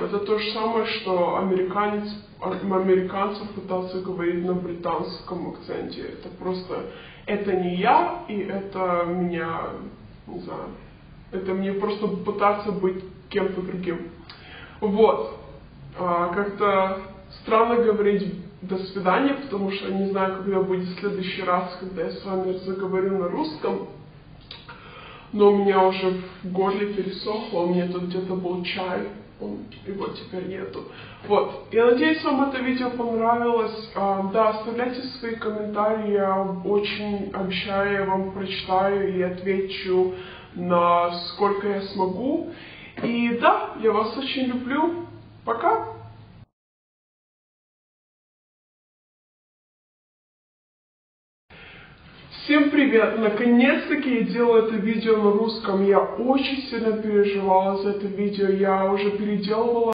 Это то же самое, что американец, американцев пытался говорить на британском акценте. Это просто, это не я, и это меня, не знаю, это мне просто пытаться быть кем-то другим. Вот. А, как-то странно говорить до свидания, потому что не знаю, когда будет следующий раз, когда я с вами заговорю на русском. Но у меня уже в горле пересохло, у меня тут где-то был чай, он, его теперь нету. Вот. Я надеюсь, вам это видео понравилось. А, да, оставляйте свои комментарии, я очень обещаю, я вам прочитаю и отвечу на сколько я смогу. И да, я вас очень люблю. Пока! Всем привет! Наконец-таки я делаю это видео на русском. Я очень сильно переживала за это видео. Я уже переделывала